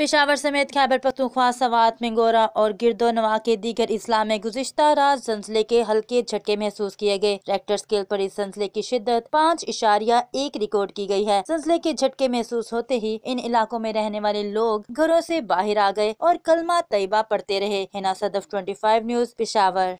पेशावर समेत खैबर पख्तूनख्वा सवात मिंगोरा और गिरदो नवा के दीगर इस्लाम में गुजश्ता रात जंसले के हल्के झटके महसूस किए गए। रेक्टर स्केल पर इस जंसले की शिद्दत पाँच इशारिया एक रिकॉर्ड की गई है। जंसले के झटके महसूस होते ही इन इलाकों में रहने वाले लोग घरों से बाहर आ गए और कलमा तयबा पढ़ते रहे। Hina Sadaf twenty five news, Peshawar.